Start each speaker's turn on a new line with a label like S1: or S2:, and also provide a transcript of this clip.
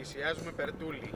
S1: πλησιάζουμε Περτούλη.